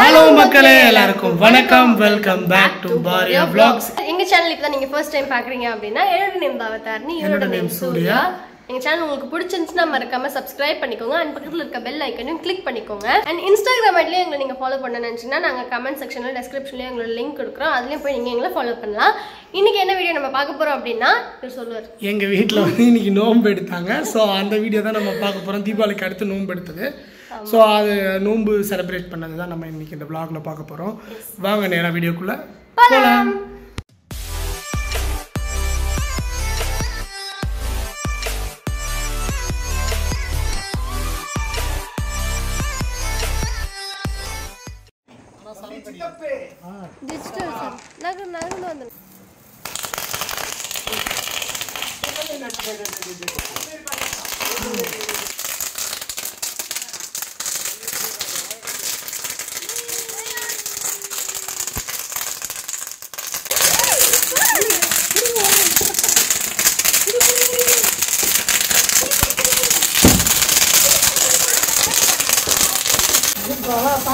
Hello மக்களே எல்லாருக்கும் வணக்கம். Welcome back to Pariya vlogs. எங்க சேனல் இப்போ நீங்க ஃபர்ஸ்ட் டைம் பாக்குறீங்க அப்படின்னா என்னோட நேம் பவதாரணி என்னோட நேம் சூர்யா. சூர்யா. எங்க சேனல் உங்களுக்கு பிடிச்சிருந்துச்சுன்னா மறக்காம சப்ஸ்கிரைப் பண்ணிக்கோங்க. அண்ட் பக்கத்துல இருக்க பெல் ஐக்கனையும் கிளிக் பண்ணிக்கோங்க. அண்ட் இன்ஸ்டாகிராம் ஐடிலையும் எங்களை நீங்க ஃபாலோ பண்ண நினைச்சீங்கன்னா நாங்க கமெண்ட் செக்ஷன்ல டெஸ்கிரிப்ஷன்லயும் எங்களோட லிங்க் கொடுக்குறோம். அதுலயும் போய் நீங்க எங்களை ஃபாலோ பண்ணலாம். இன்னைக்கு என்ன வீடியோ நம்ம பார்க்க போறோம் அப்படின்னா இவர் சொல்லுவார். எங்க வீட்டில் வந்து இன்னைக்கு நோன்பு எடுத்தாங்க. ஸோ அந்த வீடியோ தான் நம்ம பார்க்க போறோம். தீபாவளிக்கு அடுத்து நோன்பு எடுத்தது. ஸோ அது நோன்பு செலிப்ரேட் பண்ணது தான் நம்ம இன்னைக்கு இந்த vlogல பார்க்க போறோம். வாங்க நேரா வீடியோக்குள்ள போகலாம் டிஜிட்டல் சார் நகர் நகர்ந்து வந்து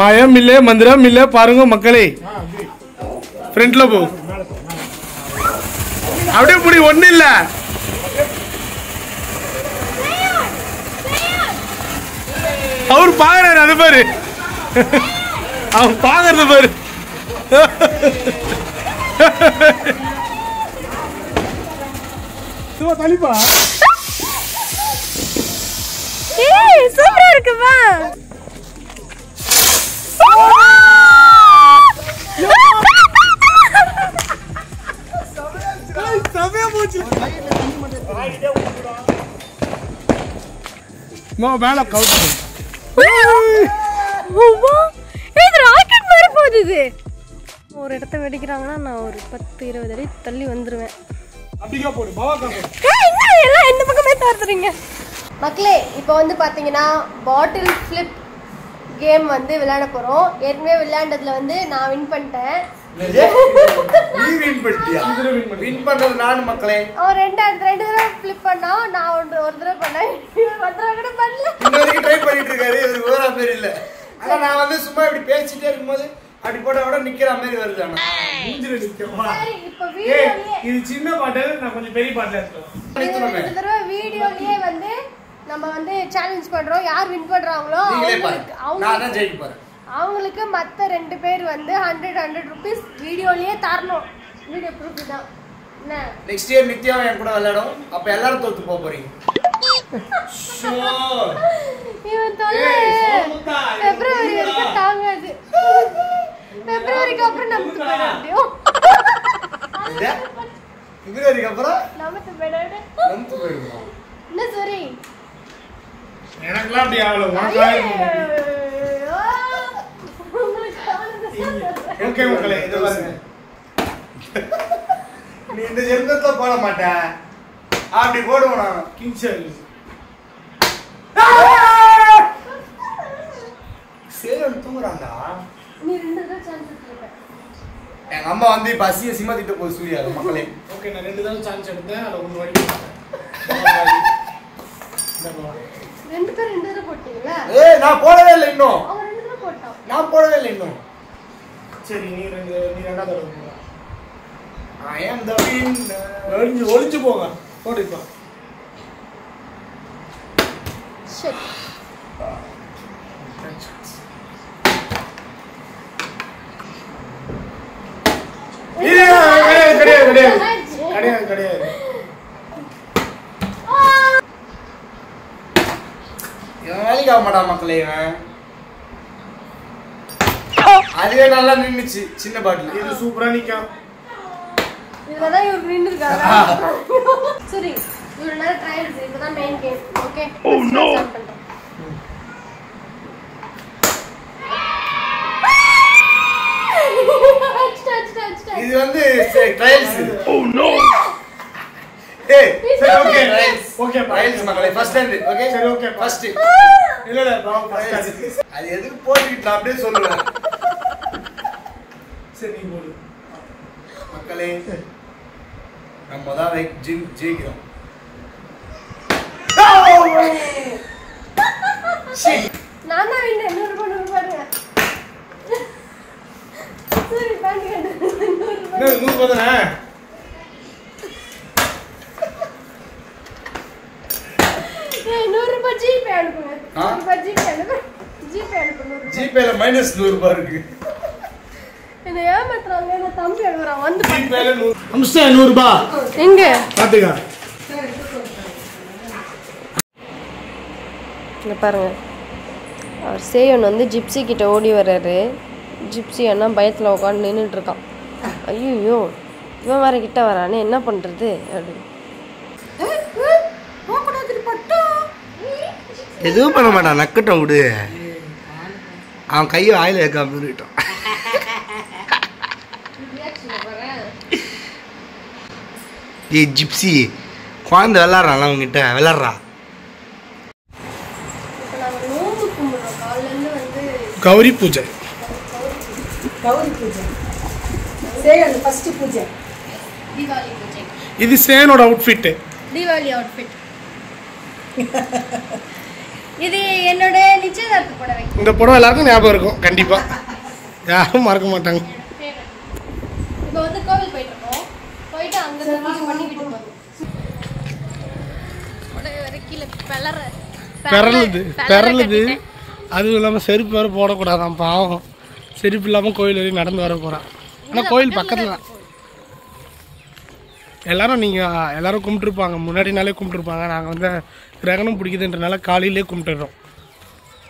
மயம் இல்ல மந்திரம் இல்ல பாருங்க மக்களே. ஃப்ரண்ட்ல போ. அப்படியே புடி ஒண்ணு இல்ல. அவர் பாக்குறாரு அது பாரு. அவன் பாக்குறது பாரு. சூப்பரா இருக்குமா? செமையா போச்சு மா மேல கவுட் இது ராக்கெட் மாதிரி போகுது இது ஒரு இடத்த வெடிக்கிறாங்கன்னா நான் ஒரு பத்து இருபது அடி தள்ளி வந்துருவேன் அப்படிக்கா போடு என்ன எல்லாம் எந்த பக்கமே தாத்துறீங்க மக்களே இப்போ வந்து பார்த்தீங்கன்னா பாட்டில் ஃப்ளிப் கேம் வந்து விளையாட போகிறோம் ஏற்கனவே விளையாண்டதுல வந்து நான் வின் பண்ணிட்டேன் வின் பண்றது நானு மக்களே. அவன் ரெண்டு ரெண்டு தடவை ஃப்ளிப் பண்ணான் நான் ஒன்று ஒரு தடவை பண்ணேன் தடவை கூட பண்ணல. இன்ன வரைக்கும் ட்ரை பண்ணிட்டு இருக்காரு இவருக்கு ஓரா பேர் இல்ல. ஆனா நான் வந்து சும்மா இப்படி பேசிட்டே இருக்கும்போது அப்படி போட்ட விட நிக்கிற மாதிரி வருது ஆனா. மூஞ்சில இது சின்ன பாட்டில் நான் கொஞ்சம் பெரிய பாட்டில். இந்த தடவை வீடியோலயே வந்து நம்ம வந்து சேலஞ்ச் பண்றோம். யார் வின் பண்றாங்களோ நீங்களே அவங்களுக்கு பாருங்க. நான் தான் ஜெயிக்க போறேன். அவங்களுக்கு மத்த ரெண்டு பேர் வந்து ஹண்ட்ரட் ஹண்ட்ரட் ருபீஸ் வீடியோலயே தரணும். வீடியோ ப்ரூஃப் தான் என்ன? நெக்ஸ்ட் இயர் நித்யாவும் என் கூட விளையாடும். அப்ப எல்லாரும் தோத்து போக போறீங்க. இவன் தொல்லை. பிப்ரவரி வரைக்கும் தாங்காது. பிப்ரவரிக்கு அப்புறம் நமக்கு போயிட முடியும் பிப்ரவரிக்கு அப்புறம்? நமக்கு போயிட நமக்கு போயிடுவோம் என்ன சரி எனக்குலாம் அப்படி ஆகல. உங்களுக்கு ஓகே மக்களே இது பாருங்க. நீ இந்த ஜென்மத்துல போட மாட்ட அப்படி போடுவோம் நான் தடவை சான்ஸ் எடுத்துருக்க. எங்க அம்மா வந்து இப்ப அசிய சிம்மா திட்ட போகுது சூர்யா மக்களே. ஓகே நான் ரெண்டு தடவை சான்ஸ் எடுத்தேன். அதில் ஒன்று வழி ரெண்டு பேரும் ரெண்டு தடவை போட்டீங்களா ஏய் நான் போடவே இல்லை இன்னும். அவன் ரெண்டு தடவை போட்டான் நான் போடவே இல்லை இன்னும். சரி நீ ரெண்டு நீ ரெண்டாவது தடவை போங்க. I am the winner. ஒளிஞ்சு ஒளிஞ்சு போங்க. போடு இப்போ. ஷிட் இல்ல, கிடையாது கிடையாது கிடையாது. கிடையாது கிடையாது. இவன் வேலைக்கு ஆக மாட்டான் மக்களே இவன். அதுவே நல்லா நின்னுச்சு சின்ன பாட்டில். இது சூப்பரா நிக்கும். இதுலதான் இவர் நின்று இருக்காரா சரி இவ்வளோ நேரம் ட்ரையல்ஸ் இப்போதான் மெயின் கேம் ஓகே அடிச்சிட்டேன், அடிச்சிட்டேன். இது வந்து ட்ரையல்ஸ் ஓ நோ ஏய் சரி ஓகே ட்ரையல்ஸ் ஓகே ட்ரையல்ஸ் மகளே ஃபர்ஸ்ட் ஹேண்ட் ஓகே சரி, okay. ஃபர்ஸ்ட் இல்ல இல்ல பாவம் first அது. எதுக்கு போட்டுக்கிட்டு அப்படியே சொல்லுவேன்? சரி நீ போடு மக்களே நம்ம தான் லைக் ஜிம் ஜெயிக்கிறோம். நான் தான் நூறு ரூபாய் நூறு ரூபாய் சரி பேண்ட் கட்டு. நூறு ரூபாய் என்ன நூறு ரூபாய் தானே ஏய், நூறு ரூபாய் ஜிபே அனுப்புங்க. ஆ? நூறு ரூபாய் ஜிபே அனுப்பு ஜிபே அனுப்பு நூறு ரூபாய் ஜிபேல மைனஸ் நூறு ரூபாய் இருக்கு. தம்பி வந்து நூறுபா. எங்க? பார்த்துக்க இங்க பாருங்க. அவர் சேயன் வந்து ஜிப்சி கிட்ட ஓடி வர்றாரு. ஜிப்சி அண்ணா பயத்தில் உட்காந்து நின்றுட்டு இருக்கான். ஐயோ இவன் வேற கிட்ட வரானே என்ன பண்றது? அப்படின்னு எதுவும் பண்ண மாட்டான் நக்கட்டம் விடு. அவன் கையை வாயில வைக்காம இருக்கிட்டான் ஏய் ஜிப்சி. குழந்தை விளாட்றான்ல அவங்ககிட்ட விளாட்றா. கௌரி பூஜை. கௌரி பூஜை. சேகன் ஃபர்ஸ்ட் பூஜை. தீபாவளி பூஜை. இது சேனோட அவுட்ஃபிட்டு தீபாவளி அவுட்ஃபிட் இது என்னோட நிச்சயதார்த்த புடவை. இந்த படம் எல்லாருக்கும் ஞாபகம் இருக்கும். கண்டிப்பா. யாரும் மறக்க மாட்டாங்க இப்போ வந்து கோவில் போயிட்டு இருக்கோம் போயிட்டு அங்க இருந்து பூஜை பண்ணி வீட்டுக்கு வந்தோம் புடவை வர கீழே பெலற பிறலுது பிறலுது. அதுவும் இல்லாமல் செருப்பு வேறு போடக்கூடாதான் பாவம். செருப்பு இல்லாமல் கோயில் வரையும் நடந்து வர போகிறான் ஆனால் கோயில் பக்கத்தில் தான். எல்லாரும் நீங்கள் எல்லாரும் கும்பிட்டுருப்பாங்க. முன்னாடி நாளே கும்பிட்டுருப்பாங்க. நாங்கள் வந்து கிரகணம் பிடிக்குதுன்றனால காலையிலே கும்பிட்டுறோம்.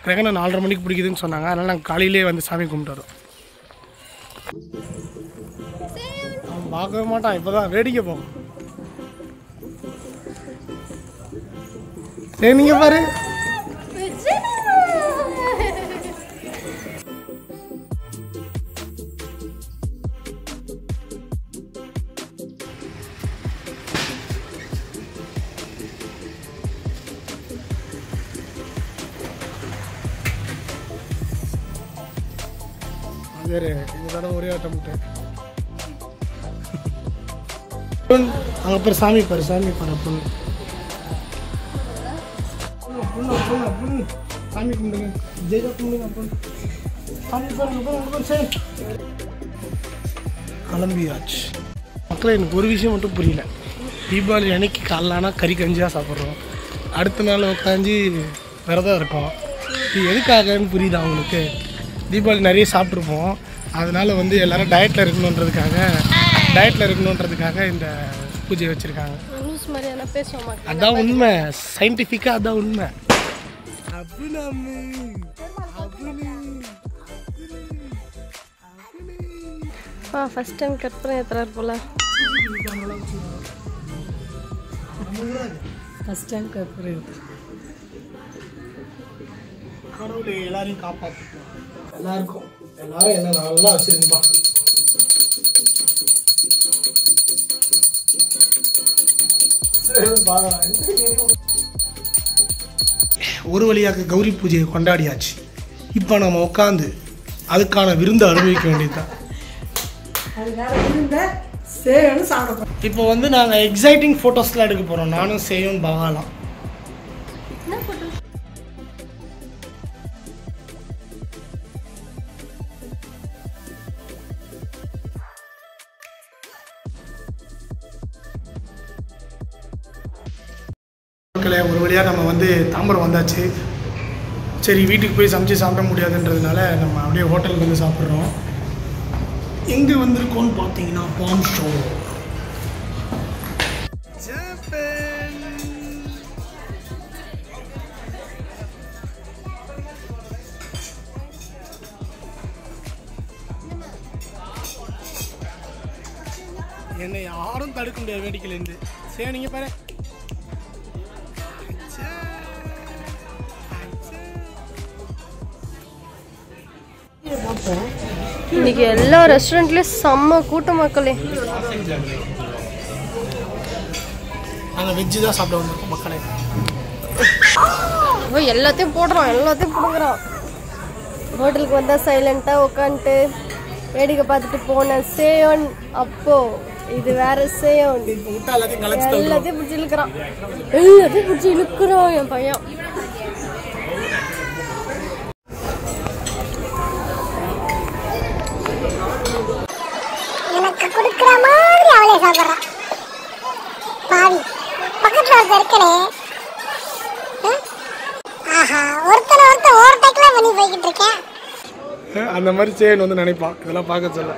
கிரகணம் நாலரை மணிக்கு பிடிக்குதுன்னு சொன்னாங்க. அதனால் நாங்கள் காலையிலே வந்து சாமி கும்பிட்டுறோம். பார்க்கவே மாட்டான். இப்போ தான் வேடிக்கை போகும் சரி நீங்கள் பாரு. வேறு இதோட ஒரே ஆட்டம் அங்கே பேர் சாமி பாரு சாமி பாரு பொண்ணு பொண்ணு பொண்ணு பொண்ணு சாமி கும்பிடுங்க. ஜெயிதா கும்பிடுங்க பொண்ணு சாமி பாருங்க சரி கிளம்பியாச்சு. எனக்கு ஒரு விஷயம் மட்டும் புரியல. தீபாவளி அன்னைக்கு காலைல ஆனால் கறி கஞ்சியாக சாப்பிட்றோம். அடுத்த நாள் உட்காந்து விரதம் இருக்கோம். இது எதுக்காகன்னு புரியுதா அவங்களுக்கு தீபாவளி நிறைய சாப்பிட்ருப்போம் அதனால் வந்து எல்லோரும் டயட்டில் இருக்கணுன்றதுக்காக டயட்டில் இருக்கணுன்றதுக்காக இந்த பூஜை வச்சுருக்காங்க. லூஸ் மாதிரியான பேசுவோம் மக்கள் அதான் உண்மை. சயின்டிஃபிக்காக அதான் உண்மை. ஆ ஃபர்ஸ்ட் டைம் கற்பனை ஏற்றுறாரு போல. ஃபர்ஸ்ட் டைம் கற்பூரம் கடவுளை எல்லாரையும் காப்பாற்றணும் எல்லாருக்கும். எல்லாரும் என்ன நல்லா வச்சிருக்குப்பா. ஒரு வழியாக கௌரி பூஜையை கொண்டாடியாச்சு. இப்போ நம்ம உட்காந்து அதுக்கான விருந்து அனுபவிக்க வேண்டியதுதான். இப்போ வந்து நாங்கள் எக்ஸைட்டிங் ஃபோட்டோஸ்லாம் எடுக்க போகிறோம் நானும் சேயும் பகாலாம் ஒரு வழியாக நம்ம வந்து தாம்பரம் வந்தாச்சு. சரி வீட்டுக்கு போய் சமைச்சு சாப்பிட முடியாதுன்றதுனால நம்ம அப்படியே ஹோட்டலுக்கு வந்து சாப்பிட்றோம். எங்கே வந்திருக்கோம்னு பார்த்தீங்கன்னா பாம் ஷோ என்னை யாரும் தடுக்க முடியாது வேடிக்கையிலேருந்து சரி நீங்கள் பாரு இன்னைக்கு எல்லா ரெஸ்டாரண்ட்லயும் செம்ம கூட்ட மக்களே. நாங்கள் வெஜ்ஜு தான் சாப்பிட வந்திருக்கோம் மக்களே. ஓ எல்லாத்தையும் போடுறோம் எல்லாத்தையும் கொடுக்குறோம் ஹோட்டலுக்கு வந்தா சைலண்டா உட்காந்துட்டு வேடிக்கை பார்த்துட்டு போனேன் சேயோன் அப்போ இது வேற சேயோன். எல்லாத்தையும் பிடிச்சி இழுக்கிறான் எல்லாத்தையும் பிடிச்சி இழுக்கிறான் என் பையன். மாதிரி சாப்பிட்றா. பாவி பக்கத்தில் ஒருத்தர் இருக்கனே. ஆஹா ஒருத்தனை ஒருத்தன் ஓவர்டேக்லாம் பண்ணி போய்கிட்டு இருக்கேன். அந்த மாதிரி சேன் வந்து நினைப்பான். இதெல்லாம் பார்க்க சொல்ல.